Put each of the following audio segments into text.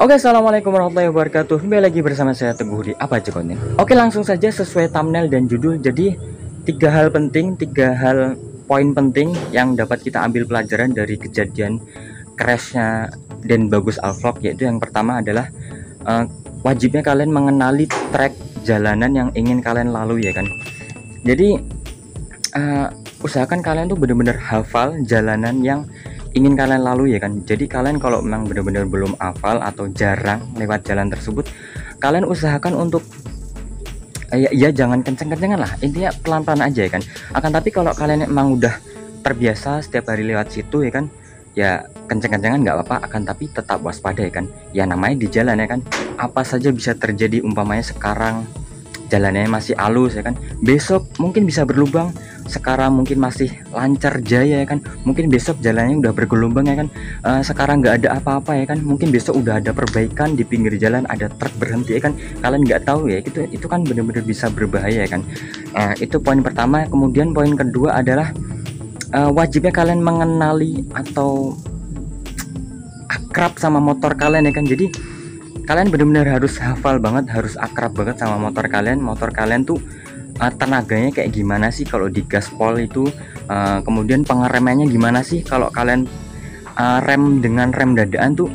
Oke, assalamualaikum warahmatullahi wabarakatuh. Kembali lagi bersama saya Teguh di apa aja konten. Oke, langsung saja sesuai thumbnail dan judul. Jadi tiga hal penting, tiga hal poin penting yang dapat kita ambil pelajaran dari kejadian crashnya dan bagus Alvlog yaitu yang pertama adalah uh, wajibnya kalian mengenali track jalanan yang ingin kalian lalui ya kan. Jadi uh, usahakan kalian tuh bener-bener hafal jalanan yang ingin kalian lalui ya kan. Jadi kalian kalau memang benar-benar belum hafal atau jarang lewat jalan tersebut kalian usahakan untuk ya, ya jangan kenceng-kencengan lah. Intinya pelan-pelan aja ya kan. Akan tapi kalau kalian emang udah terbiasa setiap hari lewat situ ya kan ya kenceng-kencengan nggak apa-apa. Akan tapi tetap waspada ya kan. Ya namanya di jalan ya kan. Apa saja bisa terjadi umpamanya sekarang jalannya masih halus ya kan. Besok mungkin bisa berlubang sekarang mungkin masih lancar jaya ya kan. Mungkin besok jalannya udah bergelombang ya kan. Uh, sekarang nggak ada apa-apa ya kan. Mungkin besok udah ada perbaikan di pinggir jalan ada truk berhenti ya kan. Kalian nggak tahu ya itu itu kan benar-benar bisa berbahaya ya kan. Uh, itu poin pertama. Kemudian poin kedua adalah uh, wajibnya kalian mengenali atau akrab sama motor kalian ya kan. Jadi kalian benar-benar harus hafal banget harus akrab banget sama motor kalian. Motor kalian tuh uh, tenaganya kayak gimana sih kalau di gaspol itu? Uh, kemudian pengeremannya gimana sih kalau kalian uh, rem dengan rem dadaan tuh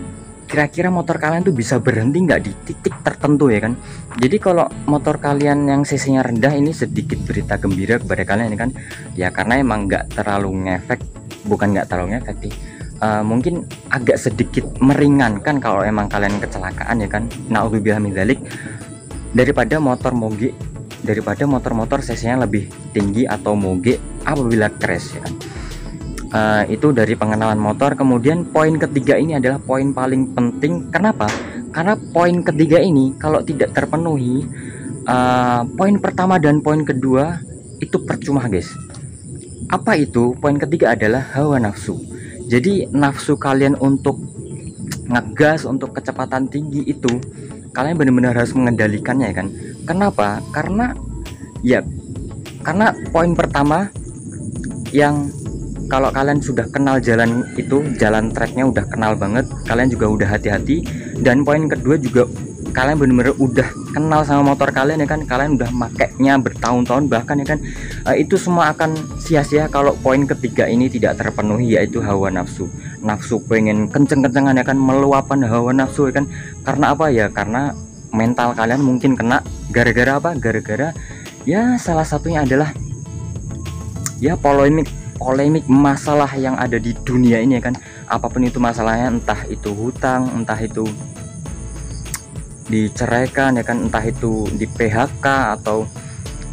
kira-kira motor kalian tuh bisa berhenti nggak di titik tertentu ya kan? Jadi kalau motor kalian yang cc nya rendah ini sedikit berita gembira kepada kalian ya kan? Ya karena emang nggak terlalu ngefek bukan nggak terlalu ngefek sih. Uh, mungkin agak sedikit meringankan kalau emang kalian kecelakaan ya kan? Naudzubillah min daripada motor moge daripada motor-motor cc-nya lebih tinggi atau moge apabila crash ya. Uh, itu dari pengenalan motor. Kemudian poin ketiga ini adalah poin paling penting. Kenapa? Karena poin ketiga ini kalau tidak terpenuhi, uh, poin pertama dan poin kedua itu percuma guys. Apa itu? Poin ketiga adalah hawa nafsu. Jadi nafsu kalian untuk ngegas untuk kecepatan tinggi itu kalian benar-benar harus mengendalikannya ya kan kenapa? Karena ya karena poin pertama yang kalau kalian sudah kenal jalan itu jalan treknya udah kenal banget kalian juga udah hati-hati. Dan poin kedua juga kalian benar-benar udah kenal sama motor kalian ya kan? Kalian udah makainya bertahun-tahun bahkan ya kan? Uh, itu semua akan sia-sia kalau poin ketiga ini tidak terpenuhi yaitu hawa nafsu. Nafsu pengen kenceng-kencengan ya kan? Meluapkan hawa nafsu ya kan? Karena apa? Ya karena mental kalian mungkin kena. Gara-gara apa? Gara-gara ya salah satunya adalah ya polemik polemik masalah yang ada di dunia ini ya kan? Apa pun itu masalahnya entah itu hutang entah itu diceraikan ya kan? Entah itu di PHK atau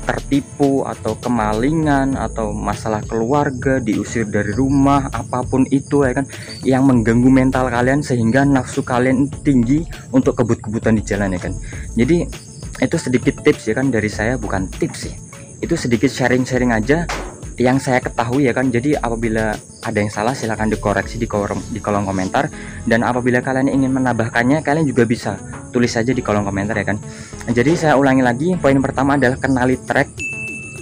tertipu atau kemalingan atau masalah keluarga diusir dari rumah apa pun itu ya kan yang mengganggu mental kalian sehingga nafsu kalian tinggi untuk kebut-kebutan di jalan ya kan. Jadi itu sedikit tips ya kan dari saya bukan tips sih. Itu sedikit sharing-sharing aja yang saya ketahui ya kan. Jadi apabila ada yang salah silahkan dikoreksi di kolom, di kolom komentar. Dan apabila kalian ingin menambahkannya kalian juga bisa tulis saja di kolom komentar ya kan? Jadi saya ulangi lagi poin pertama adalah kenali track.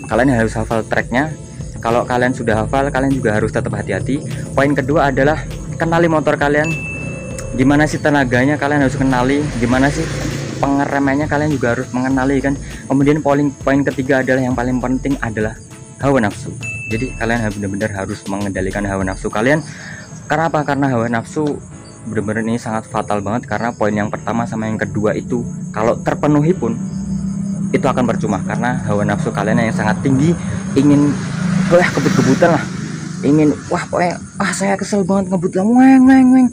Kalian harus hafal tracknya. Kalau kalian sudah hafal kalian juga harus tetap hati-hati. Poin kedua adalah kenali motor kalian. Gimana sih tenaganya kalian harus kenali? Gimana sih pengeremannya kalian juga harus mengenali kan? Kemudian poin poin ketiga adalah yang paling penting adalah hawa nafsu. Jadi kalian benar-benar harus mengendalikan hawa nafsu kalian. Karena apa? Karena hawa nafsu benar-benar ini sangat fatal banget. Karena poin yang pertama sama yang kedua itu kalau terpenuhi pun itu akan percuma. Karena hawa nafsu kalian yang sangat tinggi ingin wah kebut-kebutan lah. Ingin wah pokoknya ah saya kesel banget ngebut lah. Weng weng weng.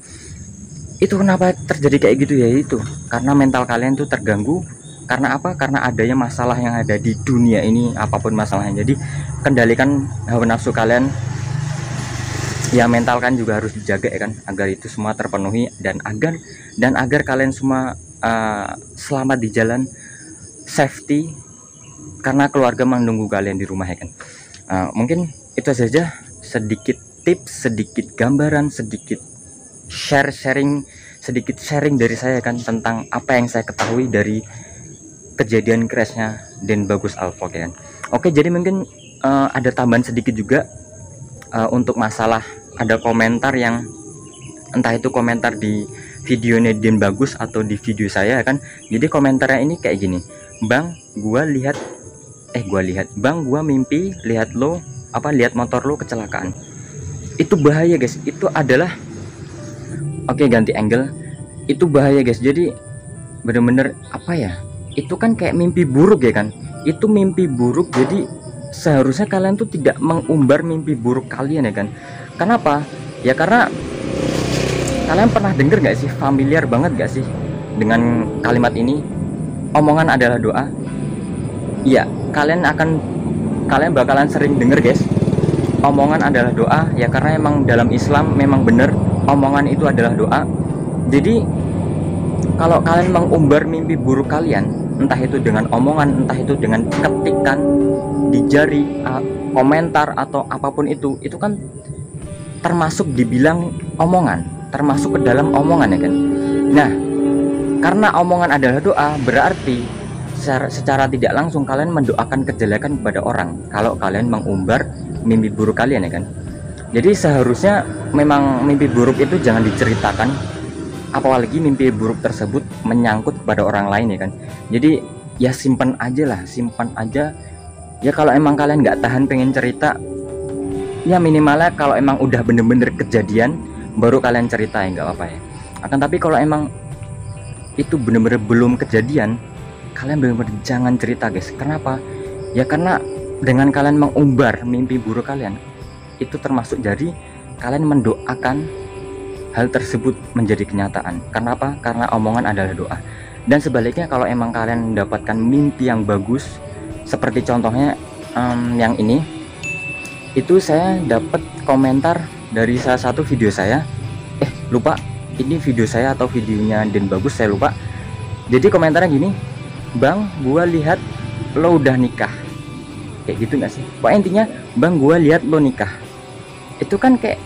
Itu kenapa terjadi kayak gitu? Ya itu. Karena mental kalian tuh terganggu karena apa? Karena adanya masalah yang ada di dunia ini apa pun masalahnya. Jadi kendalikan hawa nafsu kalian. Ya mental kan juga harus dijaga ya kan? Agar itu semua terpenuhi dan agar dan agar kalian semua uh, selamat di jalan safety. Karena keluarga menunggu kalian di rumah ya kan? Uh, mungkin itu saja. Sedikit tips sedikit gambaran sedikit share sharing sedikit sharing dari saya kan? Tentang apa yang saya ketahui dari kejadian crashnya dan bagus Alfok ya kan? Oke jadi mungkin uh, ada tambahan sedikit juga uh, untuk masalah ada komentar yang entah itu komentar di videonya Din bagus atau di video saya kan? Jadi komentarnya ini kayak gini Bang gua lihat eh gua lihat Bang gua mimpi lihat lo apa lihat motor lo kecelakaan. Itu bahaya guys. Itu adalah oke ganti angle. Itu bahaya guys. Jadi bener-bener apa ya itu kan kayak mimpi buruk ya kan? Itu mimpi buruk jadi seharusnya kalian tuh tidak mengumbar mimpi buruk kalian ya kan? Kenapa? Ya karena kalian pernah denger gak sih familiar banget gak sih dengan kalimat ini? Omongan adalah doa. Iya kalian akan kalian bakalan sering denger guys. Omongan adalah doa ya karena emang dalam Islam memang bener omongan itu adalah doa. Jadi kalau kalian mengumbar mimpi buruk kalian entah itu dengan omongan entah itu dengan ketikan di jari komentar atau apa pun itu itu kan termasuk dibilang omongan termasuk ke dalam omongan ya kan? Nah karena omongan adalah doa berarti secara, secara tidak langsung kalian mendoakan kejelekan kepada orang. Kalau kalian mengumbar mimpi buruk kalian ya kan? Jadi seharusnya memang mimpi buruk itu jangan diceritakan apalagi mimpi buruk tersebut menyangkut kepada orang lain ya kan? Jadi ya simpan aja lah simpan aja. Ya kalau emang kalian nggak tahan pengen cerita ya minimalnya kalau emang udah bener-bener kejadian baru kalian cerita ya nggak apa-apa ya. Akan tapi kalau emang itu bener-bener belum kejadian kalian bener-bener jangan cerita guys. Kenapa? Ya karena dengan kalian mengumbar mimpi buruk kalian itu termasuk jadi kalian mendoakan hal tersebut menjadi kenyataan. Kenapa? Karena omongan adalah doa. Dan sebaliknya kalau emang kalian mendapatkan mimpi yang bagus seperti contohnya um, yang ini itu saya dapat komentar dari salah satu video saya. Eh lupa. Ini video saya atau videonya dan bagus saya lupa. Jadi komentarnya gini bang gua lihat lo udah nikah. Kayak gitu nggak sih? Pak intinya bang gua lihat lo nikah. Itu kan kayak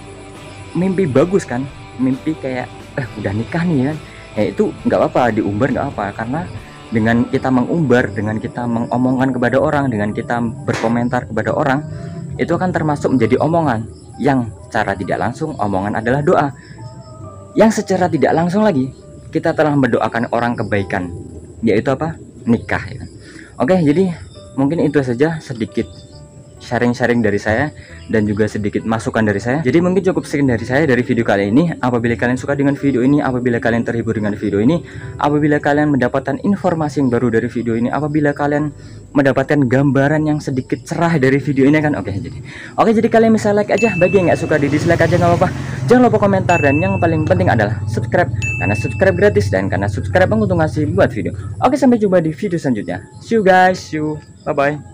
mimpi bagus kan mimpi kayak eh udah nikah nih kan ya itu nggak apa-apa diumbar nggak apa karena dengan kita mengumbar dengan kita mengomongkan kepada orang dengan kita berkomentar kepada orang itu akan termasuk menjadi omongan. Yang secara tidak langsung omongan adalah doa. Yang secara tidak langsung lagi kita telah mendoakan orang kebaikan. Yaitu apa? Nikah ya. oke jadi mungkin itu saja sedikit sharing-sharing dari saya dan juga sedikit masukan dari saya. Jadi mungkin cukup sekian dari saya dari video kali ini. Apabila kalian suka dengan video ini apabila kalian terhibur dengan video ini apabila kalian mendapatkan informasi yang baru dari video ini apabila kalian mendapatkan gambaran yang sedikit cerah dari video ini kan oke jadi oke jadi kalian bisa like aja. Bagi yang nggak suka di dislike aja nggak apa-apa. Jangan lupa komentar dan yang paling penting adalah subscribe. Karena subscribe gratis dan karena subscribe menguntungkan buat video. Oke sampai jumpa di video selanjutnya. See you guys see you. Bye bye